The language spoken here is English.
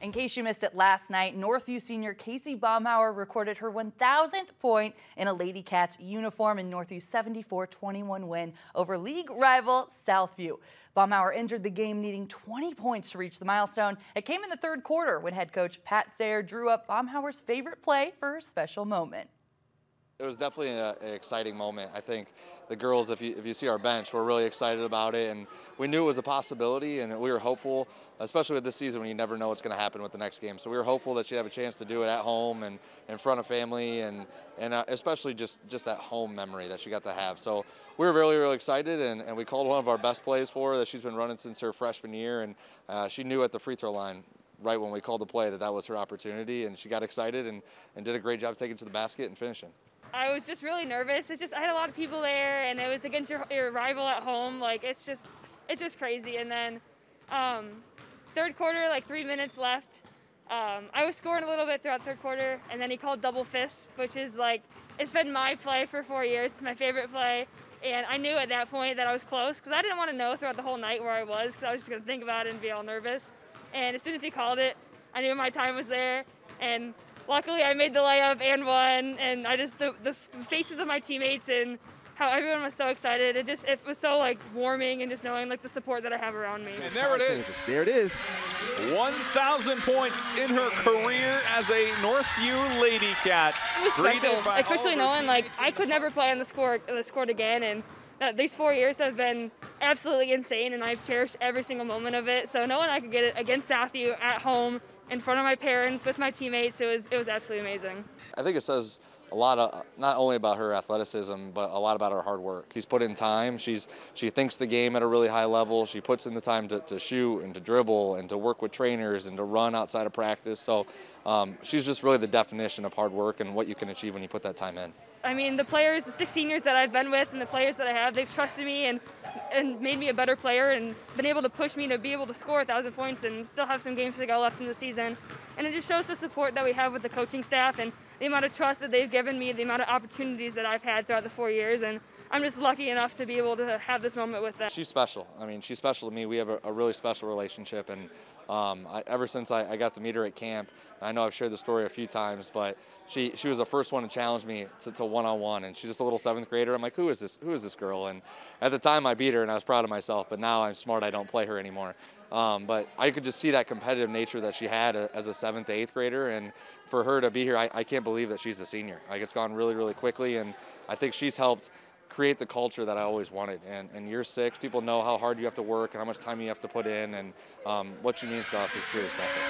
In case you missed it last night, Northview senior Kacee Baumhower recorded her 1,000th point in a Lady Cats uniform in Northview's 74-21 win over league rival Southview. Baumhower entered the game needing 20 points to reach the milestone. It came in the third quarter when head coach Pat Sayer drew up Baumhower's favorite play for her special moment. It was definitely an, an, exciting moment. I think the girls, if you, if you see our bench, were really excited about it, and we knew it was a possibility, and we were hopeful, especially with this season when you never know what's going to happen with the next game. So we were hopeful that she'd have a chance to do it at home and in front of family, and and uh, especially just just that home memory that she got to have. So we were really really excited, and, and we called one of our best plays for her that she's been running since her freshman year, and uh, she knew at the free throw line right when we called the play that that was her opportunity, and she got excited and, and did a great job taking to the basket and finishing. I was just really nervous. It's just I had a lot of people there, and it was against your, your rival at home. Like it's just it's just crazy. And then um, third quarter, like three minutes left. Um, I was scoring a little bit throughout third quarter, and then he called double fist, which is like it's been my play for four years. It's my favorite play, and I knew at that point that I was close because I didn't want to know throughout the whole night where I was because I was just gonna think about it and be all nervous. And as soon as he called it, I knew my time was there, and luckily I made the layup and won. And I just the, the faces of my teammates and how everyone was so excited. It just it was so like warming and just knowing like the support that I have around me. And there it is. There it is. 1,000 points in her career as a Northview Lady Cat. It was special, especially knowing like I could never play on the score the scored again and. that, these four years have been absolutely insane, and I've cherished every single moment of it. So knowing I could get it against Southview at home in front of my parents with my teammates. It was it was absolutely amazing. I think it says a lot of not only about her athleticism but a lot about her hard work. She's put in time. She's she thinks the game at a really high level. She puts in the time to, to shoot and to dribble and to work with trainers and to run outside of practice. So um, she's just really the definition of hard work and what you can achieve when you put that time in. I mean, the players, the 16 years that I've been with and the players that I have, they've trusted me and, and made me a better player and been able to push me to be able to score a 1,000 points and still have some games to go left in the season. And it just shows the support that we have with the coaching staff and the amount of trust that they've given me, the amount of opportunities that I've had throughout the four years. And I'm just lucky enough to be able to have this moment with them. She's special. I mean, she's special to me. We have a, a really special relationship. And um, I, ever since I, I, got to meet her at camp, I know I've shared the story a few times, but she, she was the first one to challenge me to one-on-one. And she's just a little seventh grader. I'm like, who is this? Who is this girl? And at the time I beat her and I was proud of myself, but now I'm smart. I don't play her anymore. Um, but I could just see that competitive nature that she had as a seventh, eighth grader, and for her to be here, I, I can't believe that she's a senior. Like it's gone really, really quickly, and I think she's helped create the culture that I always wanted. And in year six, people know how hard you have to work and how much time you have to put in, and um, what she means to us is truly special.